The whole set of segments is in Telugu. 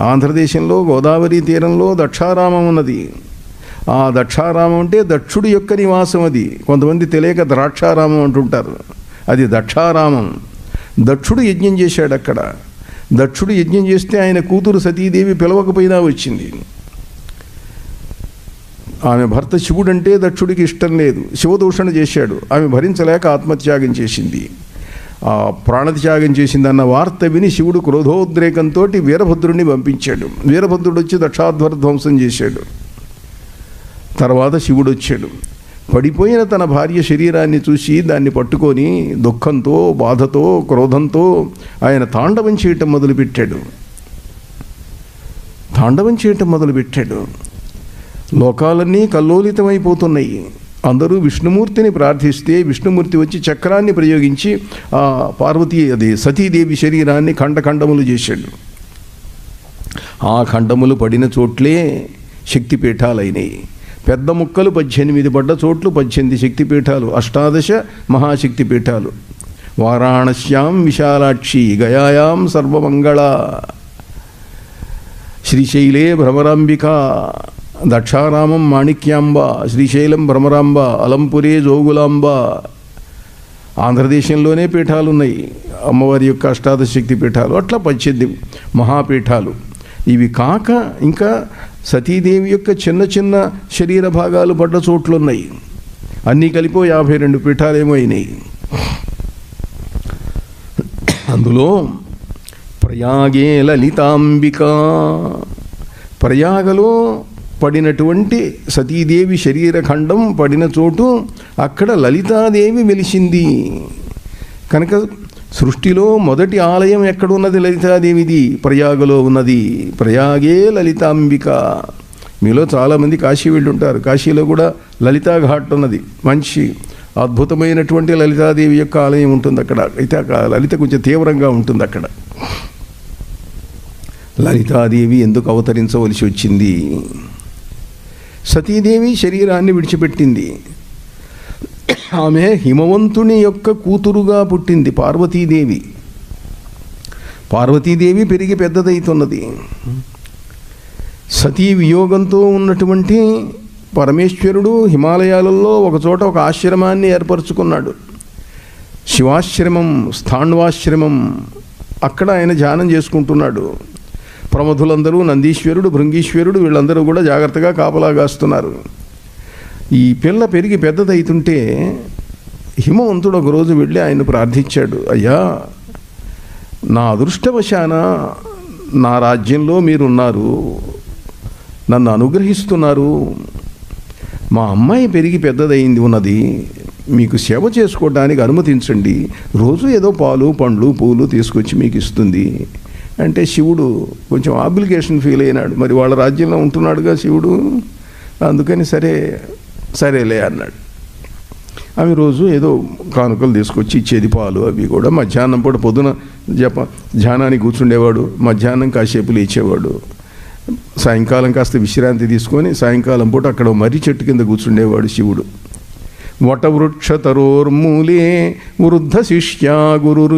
ఆంధ్రదేశంలో గోదావరి తీరంలో దక్షారామం ఉన్నది. ఆ దక్షారామం అంటే దక్షుడి యొక్క నివాసం అది. కొంతమంది తెలియక ద్రాక్షారామం అంటుంటారు. అది దక్షారామం. దక్షుడు యజ్ఞం చేశాడు అక్కడ. దక్షుడు యజ్ఞం చేస్తే ఆయన కూతురు సతీదేవి పిలవకపోయినా వచ్చింది. ఆమె భర్త శివుడంటే దక్షుడికి ఇష్టం లేదు. శివదూషణ చేశాడు. ఆమె భరించలేక ఆత్మత్యాగం చేసింది. ప్రాణత్యాగం చేసిందన్న వార్త విని శివుడు క్రోధోద్రేకంతో వీరభద్రుడిని పంపించాడు. వీరభద్రుడు వచ్చి దక్షాధ్వర ధ్వంసం చేశాడు. తర్వాత శివుడు వచ్చాడు. పడిపోయిన తన భార్య శరీరాన్ని చూసి దాన్ని పట్టుకొని దుఃఖంతో బాధతో క్రోధంతో ఆయన తాండవం చేయటం మొదలుపెట్టాడు. తాండవం చేయటం మొదలుపెట్టాడు. లోకాలన్నీ కల్లోలితమైపోతున్నాయి. అందరూ విష్ణుమూర్తిని ప్రార్థిస్తే విష్ణుమూర్తి వచ్చి చక్రాన్ని ప్రయోగించి ఆ పార్వతీ అది సతీదేవి శరీరాన్ని ఖండఖండములు చేశాడు. ఆ ఖండములు పడిన చోట్లే శక్తిపీఠాలైనవి పెద్ద ముక్కలు పద్దెనిమిది పడ్డ చోట్లు పద్దెనిమిది శక్తిపీఠాలు అష్టాదశ మహాశక్తిపీఠాలు. వారాణస్యాం విశాలాక్షి గయాయాం సర్వమంగళ. శ్రీశైలే భ్రమరాంబిక. దక్షారామం మాణిక్యాంబ శ్రీశైలం భ్రమరాంబ అలంపురే జోగులాంబ ఆంధ్రదేశంలోనే పీఠాలు ఉన్నాయి అమ్మవారి యొక్క అష్టాదశ శక్తి పీఠాలు అట్లా పద్దెనిమిది మహాపీఠాలు. ఇవి కాక ఇంకా సతీదేవి యొక్క చిన్న చిన్న శరీర భాగాలు పడ్డ చోట్లు ఉన్నాయి అన్నీ కలిపో యాభై రెండు పీఠాలేమో అయినాయి. అందులో ప్రయాగే లలితాంబిక. ప్రయాగలో పడినటువంటి సతీదేవి శరీరఖండం పడిన చోటు అక్కడ లలితాదేవి వెలిసింది. కనుక సృష్టిలో మొదటి ఆలయం ఎక్కడున్నది లలితాదేవిది? ప్రయాగలో ఉన్నది. ప్రయాగే లలితాంబిక. మీలో చాలామంది కాశీ వెళ్ళి ఉంటారు కాశీలో కూడా లలితా ఘాట్ ఉన్నది. మంచి అద్భుతమైనటువంటి లలితాదేవి యొక్క ఆలయం ఉంటుంది అక్కడ. అయితే లలిత కొంచెం తీవ్రంగా ఉంటుంది అక్కడ. లలితాదేవి ఎందుకు అవతరించవలసి వచ్చింది? సతీదేవి శరీరాన్ని విడిచిపెట్టింది. ఆమె హిమవంతుని యొక్క కూతురుగా పుట్టింది పార్వతీదేవి. పార్వతీదేవి పెరిగి పెద్దదవుతున్నది సతీ వియోగంతో ఉన్నటువంటి పరమేశ్వరుడు హిమాలయాలలో ఒకచోట ఒక ఆశ్రమాన్ని ఏర్పరచుకున్నాడు. శివాశ్రమం స్థాణ్వాశ్రమం అక్కడ ఆయన ధ్యానం చేసుకుంటున్నాడు. ప్రమధులందరూ నందీశ్వరుడు భృంగీశ్వరుడు వీళ్ళందరూ కూడా జాగ్రత్తగా కాపలాగాస్తున్నారు ఈ పిల్ల పెరిగి పెద్దదైతుంటే హిమవంతుడు ఒకరోజు వెళ్ళి ఆయన ప్రార్థించాడు అయ్యా నా అదృష్టవశాన నా రాజ్యంలో మీరున్నారు నన్ను అనుగ్రహిస్తున్నారు. మా అమ్మాయి పెరిగి పెద్దదైంది ఉన్నది మీకు సేవ చేసుకోవడానికి అనుమతించండి. రోజు ఏదో పాలు పండ్లు పూలు తీసుకొచ్చి మీకు ఇస్తుంది. అంటే శివుడు కొంచెం ఆబ్లిగేషన్ ఫీల్ అయినాడు. మరి వాళ్ళ రాజ్యంలో ఉంటున్నాడుగా శివుడు? అందుకని సరే సరేలే అన్నాడు. అవి రోజు ఏదో కానుకలు తీసుకొచ్చి ఇచ్చేది పాలు అవి కూడా. మధ్యాహ్నం పూట పొద్దున జప ధ్యానానికి కూర్చుండేవాడు మధ్యాహ్నం కాసేపు లేచేవాడు. సాయంకాలం కాస్త విశ్రాంతి తీసుకొని సాయంకాలం పూట అక్కడ మర్రి చెట్టు కింద కూర్చుండేవాడు శివుడు. వటవృక్షతరోర్మూలే వృద్ధ శిష్యా గురురు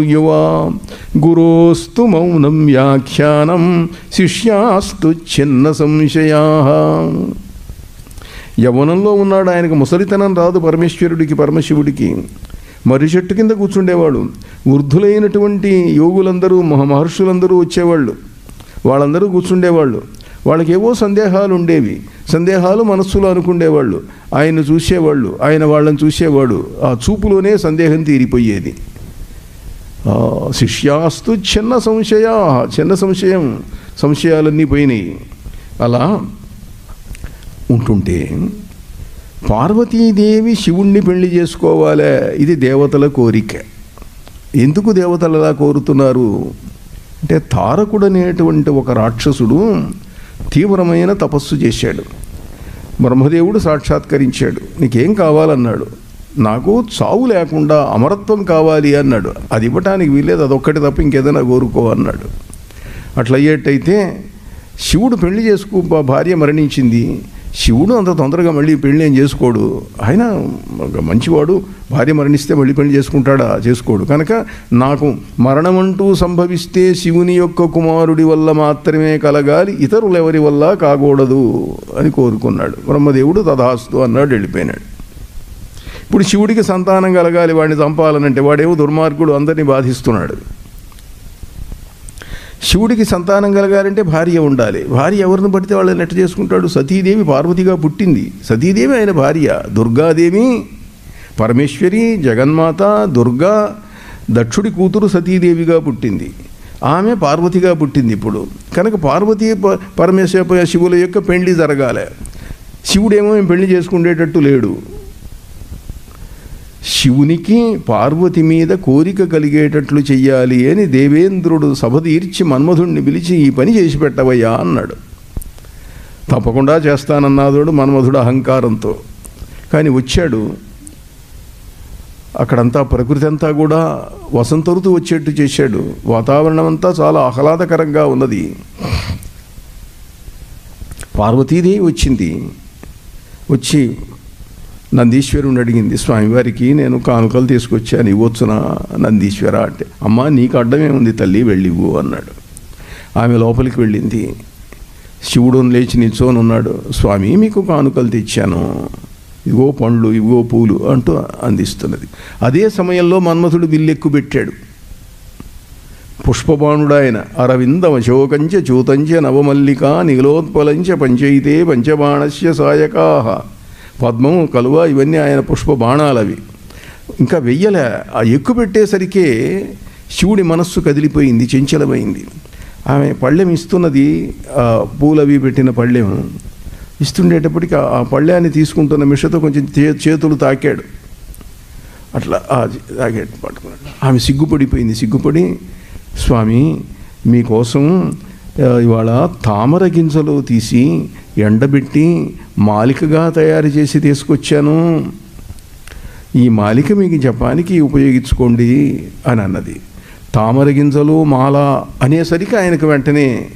గురోస్తు మౌనం వ్యాఖ్యానం శిష్యాస్తు చిన్న సంశయా. యవనంలో ఉన్నాడు ఆయనకు ముసలితనం రాదు పరమేశ్వరుడికి పరమశివుడికి. మర్రి చెట్టు కింద కూర్చుండేవాడు. వృద్ధులైనటువంటి యోగులందరూ మహ మహర్షులందరూ వచ్చేవాళ్ళు. వాళ్ళందరూ కూర్చుండేవాళ్ళు. వాళ్ళకి ఏవో సందేహాలు ఉండేవి. సందేహాలు మనస్సులో అనుకుండేవాళ్ళు. ఆయన చూసేవాళ్ళు. ఆయన వాళ్ళని చూసేవాడు. ఆ చూపులోనే సందేహం తీరిపోయేది. శిష్యాస్తు చిన్న సంశయ. చిన్న సంశయం. సంశయాలన్నీ పోయినాయి. అలా ఉంటుంటే పార్వతీదేవి శివుణ్ణి పెళ్ళి చేసుకోవాలే. ఇది దేవతల కోరిక. ఎందుకు దేవతలు అలా కోరుతున్నారు? అంటే తారకుడు అనేటువంటి ఒక రాక్షసుడు తీవ్రమైన తపస్సు చేశాడు. బ్రహ్మదేవుడు సాక్షాత్కరించాడు. నీకేం కావాలన్నాడు? నాకు చావు లేకుండా అమరత్వం కావాలి అన్నాడు. అది ఇవ్వటానికి వీల్లేదు. అదొక్కటి తప్ప ఇంకేదైనా కోరుకో అన్నాడు. అట్లయ్యేటైతే శివుడు పెళ్ళి చేసుకో భార్య మరణించింది. శివుడు అంత తొందరగా మళ్ళీ పెళ్ళి ఏం చేసుకోడు. ఆయన ఒక మంచివాడు భార్య మరణిస్తే మళ్ళీ పెళ్ళి చేసుకుంటాడా? చేసుకోడు. కనుక నాకు మరణం అంటూ సంభవిస్తే శివుని యొక్క కుమారుడి వల్ల మాత్రమే కలగాలి ఇతరులు ఎవరి వల్ల కాకూడదు అని కోరుకున్నాడు. బ్రహ్మదేవుడు తథాస్తు అన్నాడు వెళ్ళిపోయినాడు. ఇప్పుడు శివుడికి సంతానం కలగాలి వాడిని చంపాలనంటే వాడేమో దుర్మార్గుడు అందరినీ బాధిస్తున్నాడు. శివుడికి సంతానం కలగాలంటే భార్య ఉండాలి. భార్య ఎవరిని పడితే వాళ్ళని నెట్ట చేసుకుంటాడు? సతీదేవి పార్వతిగా పుట్టింది. సతీదేవి ఆయన భార్య. దుర్గాదేవి పరమేశ్వరి జగన్మాత దుర్గా దక్షుడి కూతురు సతీదేవిగా పుట్టింది. ఆమె పార్వతిగా పుట్టింది ఇప్పుడు. కనుక పార్వతి ప- పరమేశ్వర శివుల యొక్క పెళ్ళి జరగాలి. శివుడేమో పెళ్ళి చేసుకునేటట్టు లేడు. శివునికి పార్వతి మీద కోరిక కలిగేటట్లు చెయ్యాలి అని దేవేంద్రుడు సభ తీర్చి మన్మధుణ్ణి పిలిచి ఈ పని చేసి పెట్టవయ్యా అన్నాడు. తప్పకుండా చేస్తానన్నాదోడు మన్మధుడు అహంకారంతో. కానీ వచ్చాడు. అక్కడంతా ప్రకృతి అంతా కూడా వసంత ఋతు వచ్చేట్టు చేశాడు. వాతావరణం అంతా చాలా ఆహ్లాదకరంగా ఉన్నది. పార్వతీదేవి వచ్చింది. వచ్చి నందీశ్వరుని అడిగింది స్వామివారికి నేను కానుకలు తీసుకొచ్చాను ఇవ్వచ్చునా నందీశ్వర? అంటే అమ్మా నీకు అడ్డమేముంది తల్లి వెళ్ళివ్వు అన్నాడు. ఆమె లోపలికి వెళ్ళింది. శివుడు లేచి నిల్చోని ఉన్నాడు స్వామి మీకు కానుకలు తెచ్చాను. ఇగో పండ్లు ఇగో పూలు అంటూ అందిస్తున్నది. అదే సమయంలో మన్మథుడు బిల్లెక్కు పెట్టాడు పుష్పబాణుడాయన అరవిందం అశోకంచ చూతంచ నవమల్లిక నిలోత్పలంచ పంచైతే పంచబాణస్య సాయకాహ పద్మము కలువ ఇవన్నీ ఆయన పుష్ప బాణాలు అవి. ఇంకా వెయ్యలే ఆ ఎక్కు పెట్టేసరికే శివుడి మనస్సు కదిలిపోయింది చెంచలమైంది. ఆమె పళ్ళెం ఇస్తున్నది పూలవి పెట్టిన పళ్ళెం. ఇస్తుండేటప్పటికి ఆ- ఆ పళ్ళాన్ని తీసుకుంటున్న మిషతో కొంచెం చే- చేతులు తాకాడు. అట్లా తాకాడు పట్టుకున్నాడు. ఆమె సిగ్గుపడిపోయింది సిగ్గుపడి స్వామి మీకోసం ఇవాళ తామర గింజలు తీసి ఎండబెట్టి మాలికగా తయారు చేసి తీసుకొచ్చాను. ఈ మాలిక మీకు జపానికి ఉపయోగించుకోండి అని అన్నది. తామర గింజలు మాల అనేసరికి ఆయనకు వెంటనే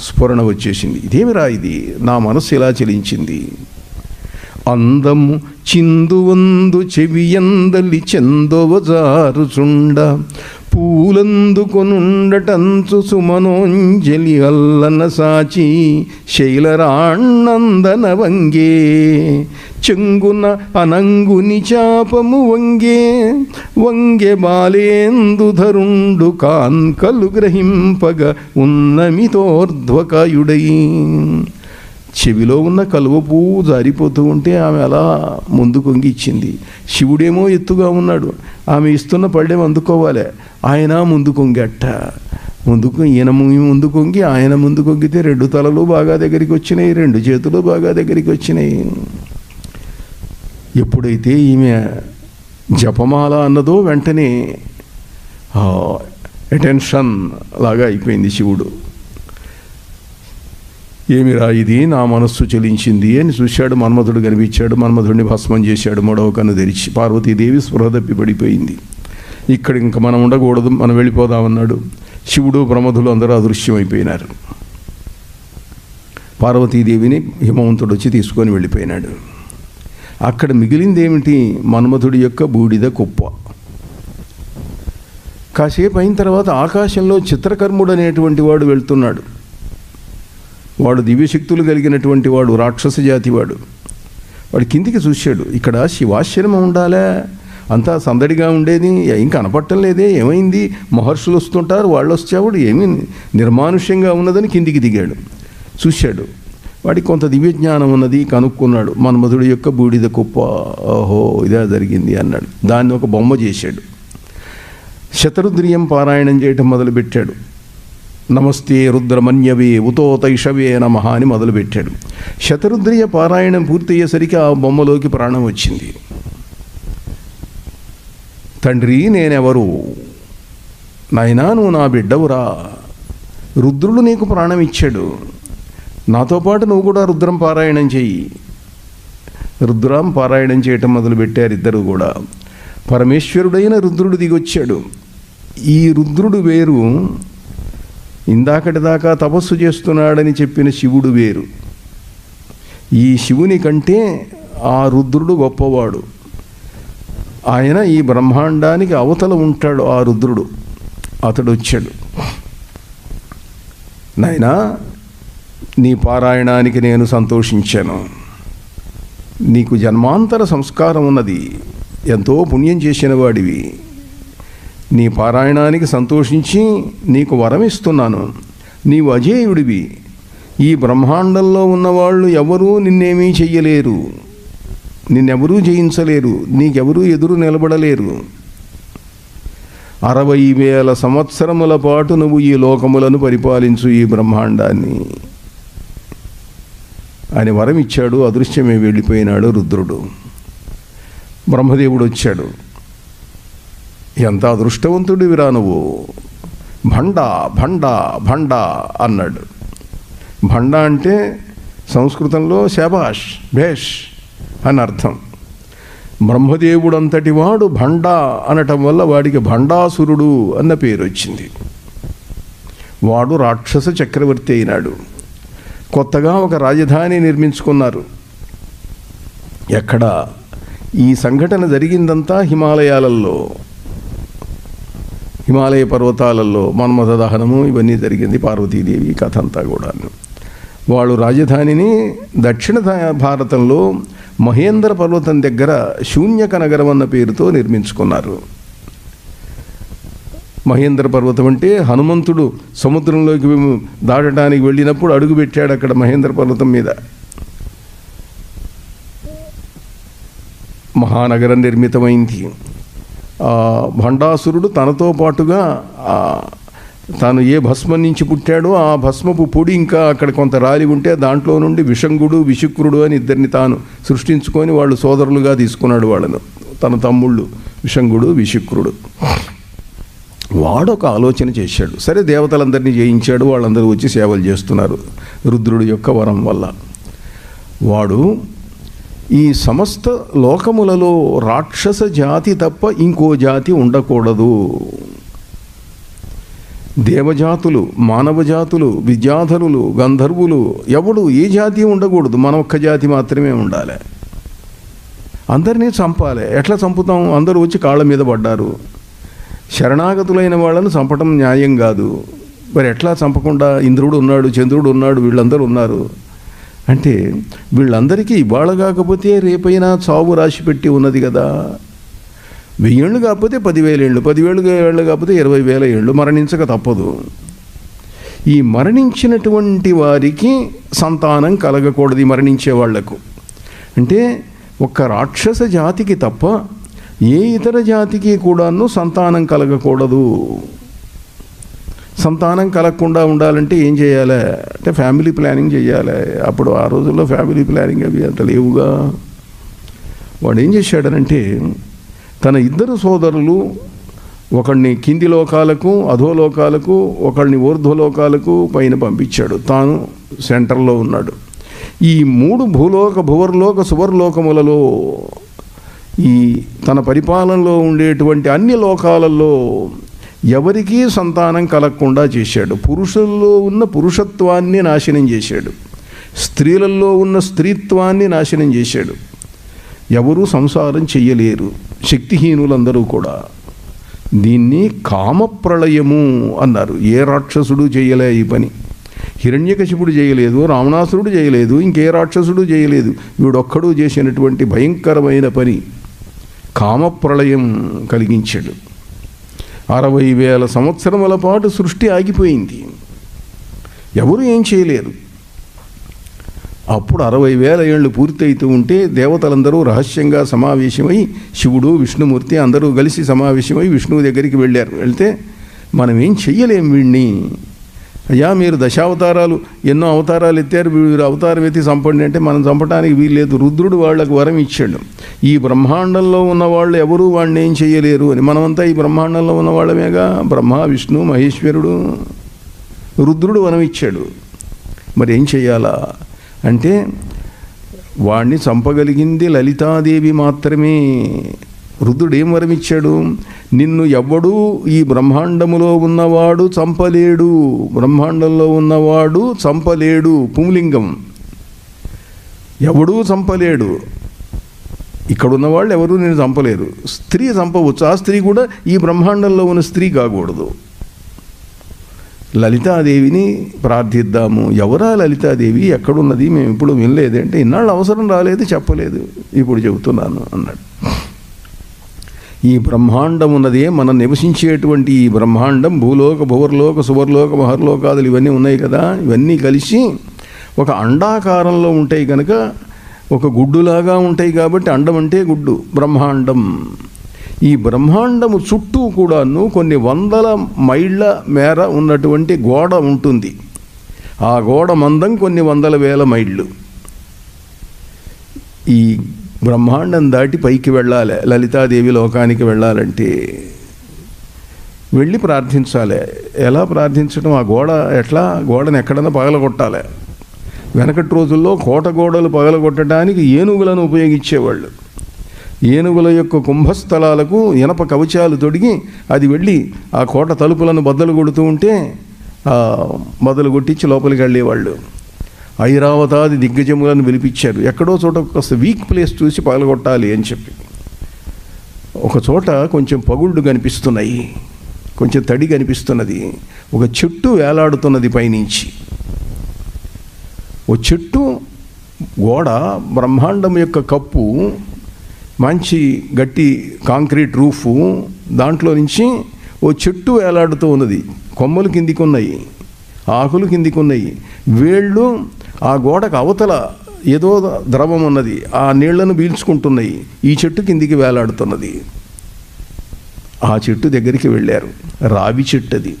స్ఫురణ వచ్చేసింది. ఇదేమిరా ఇది? నా మనస్సు ఇలా చలించింది. అందము చిందువందు చెవియందలి చెందోవజారుచుండ పూలందుకొనుండటంచు సుమనోంజలి అల్లన సాచి శైలరాణందన వంగే. చెంగున అనంగుని చాపము వంగే. వంగె బాలేందుధరుండు కాన్కలు గ్రహింపగ ఉన్నమితోర్ధ్వకాయుడై. చెవిలో ఉన్న కలువ పువ్వు జారిపోతూ ఉంటే ఆమె అలా ముందు కొంగి ఇచ్చింది శివుడేమో ఎత్తుగా ఉన్నాడు. ఆమె ఇస్తున్న పళ్ళెం అందుకోవాలి. ఆయన ముందు కొంగట్ట ముందుకు ఈయన ముందు కొంగి ఆయన ముందు కొంగితే రెండు తలలు బాగా దగ్గరికి వచ్చినాయి రెండు చేతులు బాగా దగ్గరికి వచ్చినాయి. ఎప్పుడైతే ఈమె జపమాల అన్నదో వెంటనే అటెన్షన్ లాగా అయిపోయింది శివుడు. ఏమిరా ఇది? నా మనస్సు చెలించింది అని చూశాడు మన్మధుడు కనిపించాడు మన్మధుడిని భస్మం చేశాడు. మూడవ కన్ను తెరిచి పార్వతీదేవి స్పృహ తప్పి పడిపోయింది. ఇక్కడ ఇంకా మనం ఉండకూడదు. మనం వెళ్ళిపోదామన్నాడు. శివుడు ప్రమధులు అందరూ అదృశ్యమైపోయినారు. పార్వతీదేవిని హిమవంతుడు వచ్చి తీసుకొని వెళ్ళిపోయినాడు. అక్కడ మిగిలింది ఏమిటి మన్మధుడి యొక్క బూడిద కుప్ప. కాసేపు అయిన తర్వాత ఆకాశంలో చిత్రకర్ముడు అనేటువంటి వాడు వెళ్తున్నాడు. వాడు దివ్యశక్తులు కలిగినటువంటి వాడు రాక్షస జాతి వాడు. వాడు కిందికి చూశాడు. ఇక్కడ శివాశ్రమం ఉండాలా? అంతా సందడిగా ఉండేది. ఏం కనపట్టం లేదే. ఏమైంది? మహర్షులు వస్తుంటారు వాళ్ళు వచ్చేవాడు ఏమీ నిర్మానుష్యంగా ఉన్నదని కిందికి దిగాడు. చూశాడు. వాడికి కొంత దివ్య జ్ఞానం ఉన్నది కనుక్కున్నాడు. మన్మధుడి యొక్క బూడిద కుప్ప. ఓహో ఇదే జరిగింది అన్నాడు. దాన్ని ఒక బొమ్మ చేశాడు. శతరుద్రియం పారాయణం చేయటం మొదలుపెట్టాడు. నమస్తే రుద్రమన్యవే ఉతో తైషవే నమ అని మొదలుపెట్టాడు. శతరుద్రయ పారాయణం పూర్తయ్యేసరికి ఆ బొమ్మలోకి ప్రాణం వచ్చింది. తండ్రి నేనెవరు? నాయనా నువ్వు నా బిడ్డవురా. రుద్రుడు నీకు ప్రాణం ఇచ్చాడు. నాతో పాటు నువ్వు కూడా రుద్రం పారాయణం చెయ్యి. రుద్రం పారాయణం చేయటం మొదలుపెట్టారు ఇద్దరు కూడా. పరమేశ్వరుడైన రుద్రుడు దిగొచ్చాడు. ఈ రుద్రుడు వేరు. ఇందాకటి దాకా తపస్సు చేస్తున్నాడని చెప్పిన శివుడు వేరు. ఈ శివుని కంటే ఆ రుద్రుడు గొప్పవాడు. ఆయన ఈ బ్రహ్మాండానికి అవతల ఉంటాడు ఆ రుద్రుడు. అతడు వచ్చాడు నాయనా నీ పారాయణానికి నేను సంతోషించాను. నీకు జన్మాంతర సంస్కారం ఉన్నది. ఎంతో పుణ్యం చేసిన వాడివి. నీ పారాయణానికి సంతోషించి నీకు వరం ఇస్తున్నాను నీవు అజేయుడివి. ఈ బ్రహ్మాండంలో ఉన్నవాళ్ళు ఎవరూ నిన్నేమీ చెయ్యలేరు. నిన్నెవరూ జయించలేరు. నీకెవరూ ఎదురు నిలబడలేరు. అరవై వేల సంవత్సరముల పాటు నువ్వు ఈ లోకములను పరిపాలించు ఈ బ్రహ్మాండాన్ని. ఆయన వరం ఇచ్చాడు అదృశ్యమే వెళ్ళిపోయినాడు రుద్రుడు. బ్రహ్మదేవుడు వచ్చాడు. ఎంత అదృష్టవంతుడివిరా నువ్వు? భండ భండ భండ అన్నాడు. భండ అంటే సంస్కృతంలో శబాష్ భేష్ అని అర్థం. బ్రహ్మదేవుడంతటి వాడు భండ అనటం వల్ల వాడికి భండాసురుడు అన్న పేరు వచ్చింది. వాడు రాక్షస చక్రవర్తి అయినాడు. కొత్తగా ఒక రాజధాని నిర్మించుకున్నారు. ఎక్కడ ఈ సంఘటన జరిగిందంతా హిమాలయాలలో హిమాలయ పర్వతాలలో మన్మథ దహనము ఇవన్నీ జరిగింది పార్వతీదేవి కథ అంతా కూడా వాళ్ళు రాజధానిని దక్షిణ భారతంలో మహేంద్ర పర్వతం దగ్గర శూన్యక నగరం అన్న పేరుతో నిర్మించుకున్నారు. మహేంద్ర పర్వతం అంటే హనుమంతుడు సముద్రంలోకి దాటడానికి వెళ్ళినప్పుడు అడుగు పెట్టాడు అక్కడ మహేంద్ర పర్వతం మీద. మహానగరం నిర్మితమైంది. భండాసురుడు తనతో పాటుగా తాను ఏ భస్మం నుంచి పుట్టాడో ఆ భస్మపు పొడి ఇంకా అక్కడ కొంత రాలి ఉంటే దాంట్లో నుండి విషంగుడు విషుక్రుడు అని ఇద్దరిని తాను సృష్టించుకొని వాళ్ళు సోదరులుగా తీసుకున్నాడు వాళ్ళను. తన తమ్ముళ్ళు విషంగుడు విషుక్రుడు. వాడు ఒక ఆలోచన చేశాడు. సరే దేవతలందరినీ జయించాడు వాళ్ళందరూ వచ్చి సేవలు చేస్తున్నారు రుద్రుడి యొక్క వరం వల్ల. వాడు ఈ సమస్త లోకములలో రాక్షస జాతి తప్ప ఇంకో జాతి ఉండకూడదు. దేవజాతులు మానవ జాతులు విద్యాధరులు గంధర్వులు ఎవడు ఏ జాతి ఉండకూడదు. మన ఒక్క జాతి మాత్రమే ఉండాలి. అందరినీ చంపాలి. ఎట్లా చంపుతాం? అందరూ వచ్చి కాళ్ళ మీద పడ్డారు. శరణాగతులైన వాళ్ళను చంపటం న్యాయం కాదు. మరి ఎట్లా చంపకుండా ఇంద్రుడు ఉన్నాడు చంద్రుడు ఉన్నాడు వీళ్ళందరూ ఉన్నారు. అంటే వీళ్ళందరికీ ఇవాళ కాకపోతే రేపైనా చావు రాసి పెట్టి ఉన్నది కదా. వెయ్యేళ్ళు కాకపోతే పదివేల ఏళ్ళు పదివేలు ఏళ్ళు కాకపోతే ఇరవై వేల ఏళ్ళు మరణించక తప్పదు. ఈ మరణించినటువంటి వారికి సంతానం కలగకూడదు మరణించే వాళ్ళకు. అంటే ఒక్క రాక్షస జాతికి తప్ప ఏ ఇతర జాతికి కూడాను సంతానం కలగకూడదు. సంతానం కలగకుండా ఉండాలంటే ఏం చేయాలి? అంటే ఫ్యామిలీ ప్లానింగ్ చేయాలి. అప్పుడు ఆ రోజుల్లో ఫ్యామిలీ ప్లానింగ్ అవి అంత లేవుగా. వాడు ఏం చేశాడనంటే తన ఇద్దరు సోదరులు ఒకడిని కింది లోకాలకు అధోలోకాలకు ఒకడిని ఊర్ధ్వలోకాలకు పైన పంపించాడు. తాను సెంటర్లో ఉన్నాడు. ఈ మూడు భూలోక భువర్లోక సువర్లోకములలో ఈ తన పరిపాలనలో ఉండేటువంటి అన్ని లోకాలలో ఎవరికీ సంతానం కలగకుండా చేశాడు. పురుషుల్లో ఉన్న పురుషత్వాన్ని నాశనం చేశాడు. స్త్రీలలో ఉన్న స్త్రీత్వాన్ని నాశనం చేశాడు. ఎవరూ సంసారం చెయ్యలేరు శక్తిహీనులందరూ కూడా. దీన్ని కామప్రళయము అన్నారు. ఏ రాక్షసుడు చేయలే ఈ పని? హిరణ్యకశిపుడు చేయలేదు రావణాసురుడు చేయలేదు ఇంకే రాక్షసుడు చేయలేదు. వీడొక్కడు చేసినటువంటి భయంకరమైన పని. కామప్రళయం కలిగించాడు. అరవై వేల సంవత్సరముల పాటు సృష్టి ఆగిపోయింది. ఎవరు ఏం చేయలేరు. అప్పుడు అరవై వేల ఏళ్ళు పూర్తయితూ ఉంటే దేవతలందరూ రహస్యంగా సమావేశమై శివుడు విష్ణుమూర్తి అందరూ కలిసి సమావేశమై విష్ణువు దగ్గరికి వెళ్ళారు. వెళ్తే మనం ఏం చెయ్యలేం వీడిని అయ్యా మీరు దశావతారాలు ఎన్నో అవతారాలు ఎత్తారు వీరు అవతారం ఎత్తి చంపండి అంటే మనం చంపడానికి వీల్లేదు రుద్రుడు వాళ్ళకు వరం ఇచ్చాడు. ఈ బ్రహ్మాండంలో ఉన్న వాళ్ళు ఎవరూ వాడిని ఏం చేయలేరు అని. మనమంతా ఈ బ్రహ్మాండంలో ఉన్న వాళ్ళమేగా? బ్రహ్మ విష్ణు మహేశ్వరుడు. రుద్రుడు వరం ఇచ్చాడు. మరి ఏం చెయ్యాలా అంటే వాణ్ణి చంపగలిగింది లలితాదేవి మాత్రమే. రుద్రుడు ఏం వరమిచ్చాడు? నిన్ను ఎవ్వడూ ఈ బ్రహ్మాండములో ఉన్నవాడు చంపలేడు. బ్రహ్మాండంలో ఉన్నవాడు చంపలేడు. పుంలింగం. ఎవడూ చంపలేడు. ఇక్కడ ఉన్న వాళ్ళు ఎవరూ నేను చంపలేరు. స్త్రీ చంపవచ్చు. ఆ స్త్రీ కూడా ఈ బ్రహ్మాండంలో ఉన్న స్త్రీ కాకూడదు. లలితాదేవిని ప్రార్థిద్దాము. ఎవరా లలితాదేవి? ఎక్కడున్నది? మేము ఇప్పుడు వినలేదు అంటే ఇన్నాళ్ళు అవసరం రాలేదు చెప్పలేదు. ఇప్పుడు చెబుతున్నాను అన్నాడు. ఈ బ్రహ్మాండం ఉన్నదే మనం నివసించేటువంటి ఈ బ్రహ్మాండం భూలోక భువర్లోక సువర్లోక మహర్లోకాదులు ఇవన్నీ ఉన్నాయి కదా. ఇవన్నీ కలిసి ఒక అండాకారంలో ఉంటాయి కనుక ఒక గుడ్డులాగా ఉంటాయి కాబట్టి అండం అంటే గుడ్డు బ్రహ్మాండం. ఈ బ్రహ్మాండము చుట్టూ కూడాను కొన్ని వందల మైళ్ళ మేర ఉన్నటువంటి గోడ ఉంటుంది. ఆ గోడ మందం కొన్ని వందల వేల మైళ్ళు. ఈ బ్రహ్మాండం దాటి పైకి వెళ్ళాలి లలితాదేవి లోకానికి వెళ్ళాలంటే వెళ్ళి ప్రార్థించాలి. ఎలా ప్రార్థించడం ఆ గోడ ఎట్లా? గోడను ఎక్కడన్నా పగలగొట్టాలి. వెనకటి రోజుల్లో కోట గోడలు పగలగొట్టడానికి ఏనుగులను ఉపయోగించేవాళ్ళు. ఏనుగుల యొక్క కుంభస్థలాలకు ఇనప కవచాలు తొడిగి అది వెళ్ళి ఆ కోట తలుపులను బద్దలు కొడుతూ ఉంటే ఆ బద్దలు కొట్టించి లోపలికి వెళ్ళేవాళ్ళు. ఐరావతాది దిగ్గజములను పిలిపించారు ఎక్కడో చోట ఒక వీక్ ప్లేస్ చూసి పగలగొట్టాలి అని చెప్పి. ఒక చోట కొంచెం పగుళ్ళు కనిపిస్తున్నాయి. కొంచెం తడి కనిపిస్తున్నది. ఒక చెట్టు వేలాడుతున్నది పైనుంచి. ఓ చెట్టు గోడ బ్రహ్మాండం యొక్క కప్పు మంచి గట్టి కాంక్రీట్ రూఫు దాంట్లో నుంచి ఓ చెట్టు వేలాడుతూ ఉన్నది. కొమ్మలు కిందికి ఉన్నాయి. ఆకులు కిందికి ఉన్నాయి. వేళ్ళు ఆ గోడకు అవతల ఏదో ద్రవం ఉన్నది. ఆ నీళ్ళను పీల్చుకుంటున్నాయి. ఈ చెట్టు కిందికి వేలాడుతున్నది. ఆ చెట్టు దగ్గరికి వెళ్ళారు. రావి చెట్టు అది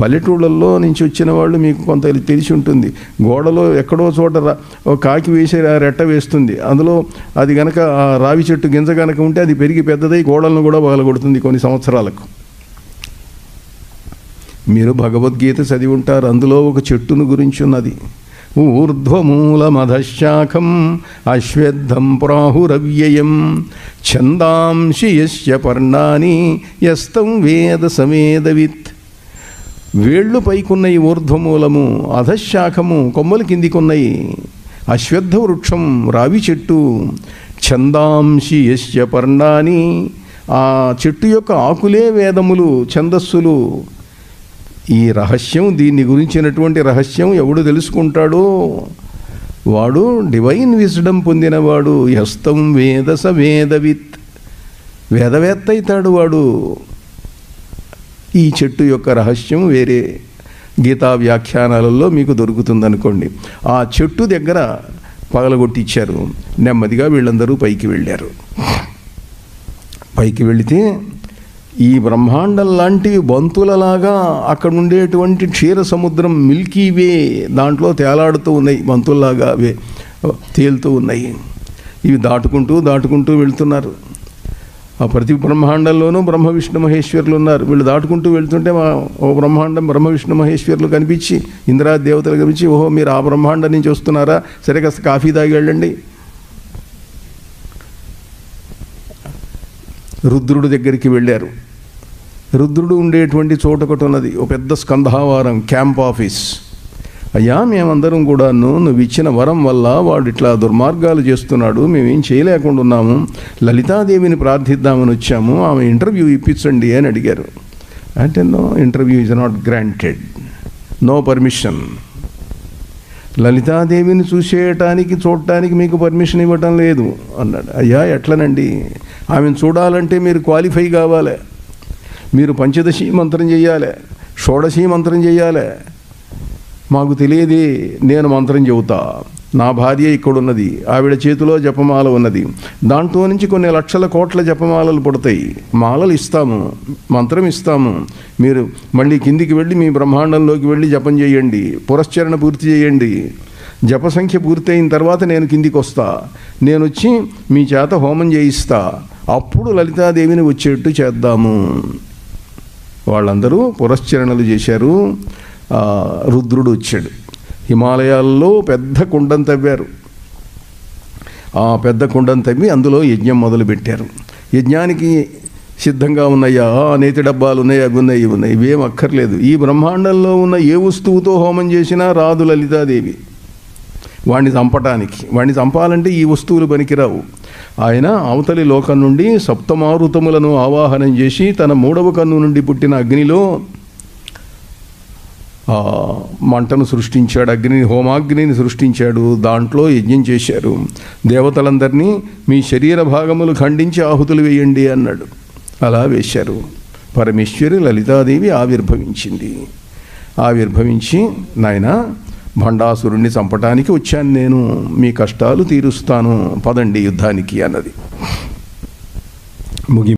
పల్లెటూళ్ళల్లో నుంచి వచ్చిన వాళ్ళు మీకు కొంత తెలిసి ఉంటుంది. గోడలో ఎక్కడో చోట ఒక కాకి వేసే రెట్ట వేస్తుంది. అందులో అది గనక ఆ రావి చెట్టు గింజ గనక ఉంటే అది పెరిగి పెద్దదై గోడలను కూడా పగలగొడుతుంది కొన్ని సంవత్సరాలకు. మీరు భగవద్గీత చదివి ఉంటారు. అందులో ఒక చెట్టును గురించి ఉన్నది. ఊర్ధ్వమూలమధశాఖం అశ్వద్ధం ప్రాహురవ్యయం ఛందాంసి యస్య పర్ణాని యస్తం వేద సమేదవిత్ వేళ్ళు పైకున్నయి ఊర్ధ్వమూలము అధశాఖము కొమ్మలు కిందికున్నయి। అశ్వద్ధ వృక్షం రావి చెట్టు ఛందాంసి యస్య పర్ణాని ఆ చెట్టు యొక్క ఆకులే వేదములు ఛందస్సులు। ఈ రహస్యం దీన్ని గురించినటువంటి రహస్యం ఎవడు తెలుసుకుంటాడో? వాడు డివైన్ విజ్డమ్ పొందినవాడు. హస్తం వేదస వేదవిత్. వేదవేత్త అవుతాడు వాడు. ఈ చెట్టు యొక్క రహస్యం వేరే గీతా వ్యాఖ్యానాలలో మీకు దొరుకుతుందనుకోండి. ఆ చెట్టు దగ్గర పగలగొట్టిచ్చారు. నెమ్మదిగా వీళ్ళందరూ పైకి వెళ్ళారు. పైకి వెళితే ఈ బ్రహ్మాండం లాంటి బంతులలాగా అక్కడ ఉండేటువంటి క్షీర సముద్రం మిల్కీవే దాంట్లో తేలాడుతూ ఉన్నాయి బంతుల్లాగా అవే తేలుతూ ఉన్నాయి. ఇవి దాటుకుంటూ దాటుకుంటూ వెళ్తున్నారు. ఆ ప్రతి బ్రహ్మాండంలోనూ బ్రహ్మ విష్ణు మహేశ్వరులు ఉన్నారు. వీళ్ళు దాటుకుంటూ వెళ్తుంటే మా ఓ బ్రహ్మాండం బ్రహ్మ విష్ణు మహేశ్వరులు కనిపించి ఇంద్రా దేవతలు కనిపించి ఓహో మీరు ఆ బ్రహ్మాండం నుంచి వస్తున్నారా? సరే కాస్త కాఫీ తాగి వెళ్ళండి. రుద్రుడి దగ్గరికి వెళ్ళారు. రుద్రుడు ఉండేటువంటి చోట ఒకటి ఉన్నది. ఒక పెద్ద స్కంధావారం క్యాంప్ ఆఫీస్. అయ్యా మేమందరం కూడాను నువ్వు ఇచ్చిన వరం వల్ల వాడు ఇట్లా దుర్మార్గాలు చేస్తున్నాడు మేమేం చేయలేకుండా ఉన్నాము. లలితాదేవిని ప్రార్థిద్దామని వచ్చాము. ఆమె ఇంటర్వ్యూ ఇప్పించండి అని అడిగారు. అంటే no interview is not granted no permission లలితాదేవిని చూసేయటానికి చూడటానికి మీకు పర్మిషన్ ఇవ్వటం లేదు. అన్నాడు. అయ్యా ఎట్లనండి? ఆమెను చూడాలంటే మీరు క్వాలిఫై కావాలి. మీరు పంచదశి మంత్రం చేయాలి. షోడశి మంత్రం చేయాలి. మాకు తెలియదే నేను మంత్రం చెబుతా. నా భార్య ఇక్కడున్నది. ఆవిడ చేతిలో జపమాల ఉన్నది. దాంట్లో నుంచి కొన్ని లక్షల కోట్ల జపమాలలు పుడతాయి. మాలలు ఇస్తాము. మంత్రం ఇస్తాము. మీరు మళ్ళీ కిందికి వెళ్ళి మీ బ్రహ్మాండంలోకి వెళ్ళి జపం చేయండి. పురస్చరణ పూర్తి చేయండి. జప సంఖ్య పూర్తయిన తర్వాత నేను కిందికి వస్తా. నేను వచ్చి మీ చేత హోమం చేయిస్తా. అప్పుడు లలితాదేవిని వచ్చేట్టు చేద్దాము. వాళ్ళందరూ పురశ్చరణలు చేశారు. రుద్రుడు వచ్చాడు. హిమాలయాల్లో పెద్ద కుండం తవ్వారు. ఆ పెద్ద కుండం తవ్వి అందులో యజ్ఞం మొదలుపెట్టారు. యజ్ఞానికి సిద్ధంగా ఉన్నాయా? నేతి డబ్బాలు ఉన్నాయి? అవి ఉన్నాయి ఇవి ఉన్నాయి. ఇవేం అక్కర్లేదు. ఈ బ్రహ్మాండంలో ఉన్న ఏ వస్తువుతో హోమం చేసినా రాదు లలితాదేవి. వాణ్ణి చంపటానికి. వాణ్ణి చంపాలంటే ఈ వస్తువులు పనికిరావు. ఆయన అవతలి లోకం నుండి సప్తమారుతములను ఆవాహనం చేసి తన మూడవ కన్ను నుండి పుట్టిన అగ్నిలో మంటను సృష్టించాడు. అగ్నిని హోమాగ్నిని సృష్టించాడు. దాంట్లో యజ్ఞం చేశారు. దేవతలందరినీ మీ శరీర భాగములు ఖండించి ఆహుతులు వేయండి అన్నాడు. అలా వేశారు. పరమేశ్వరి లలితాదేవి ఆవిర్భవించింది. ఆవిర్భవించి నాయన భండాసురుణ్ణి చంపటానికి వచ్చాను నేను. మీ కష్టాలు తీరుస్తాను. పదండి యుద్ధానికి అన్నది. ముగి